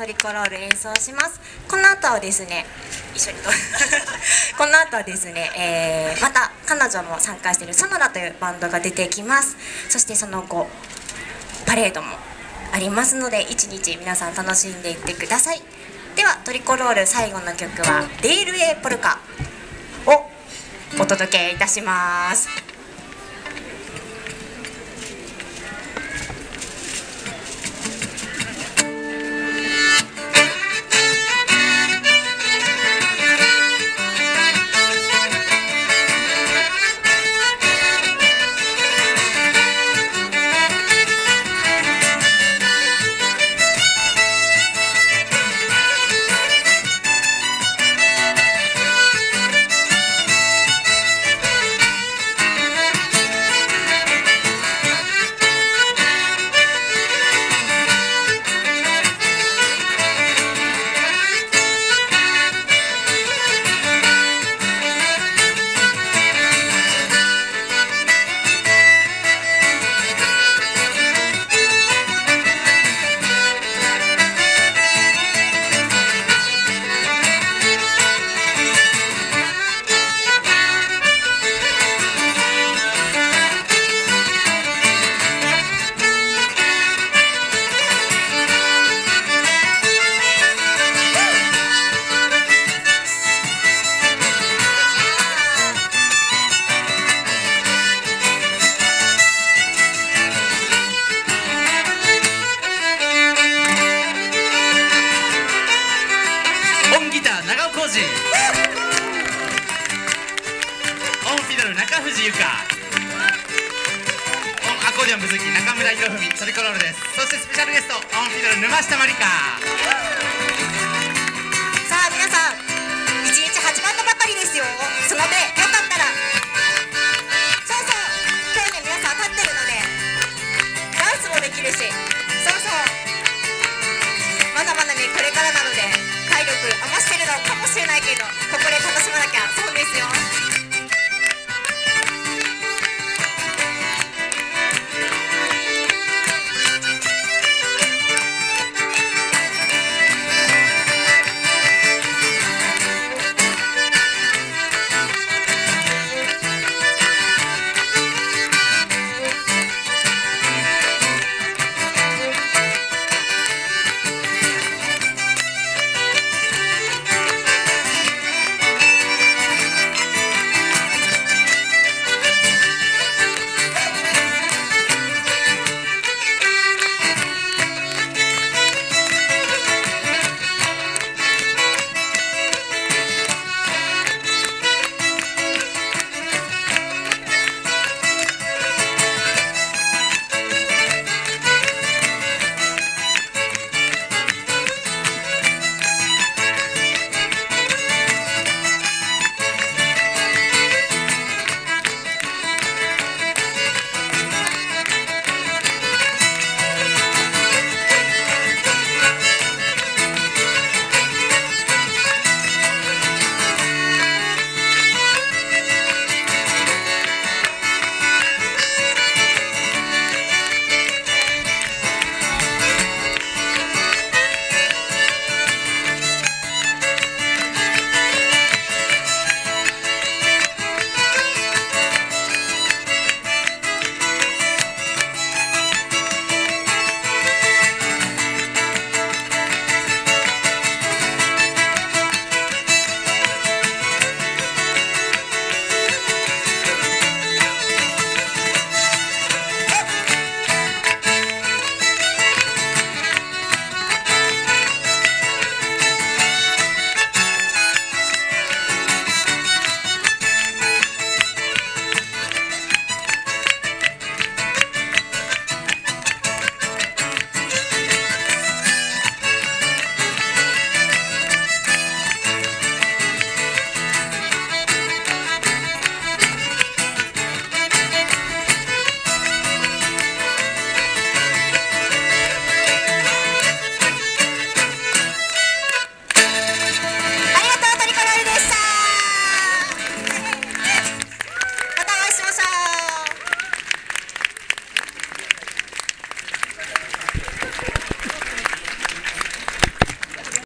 トリコロール演奏します。この後はですね一緒にと この後はですね、えーまた彼女も参加しているソノラというバンドが出てきます。そしてその後パレードもありますので一日皆さん楽しんでいってください。ではトリコロール最後の曲は「デイル・エ・ポルカ」をお届けいたします。長尾浩二。オンフィドル中藤由香オンアコーディオン鈴木中村博文。トリコロールです。そしてスペシャルゲストオンフィドル沼下まりかしれないけど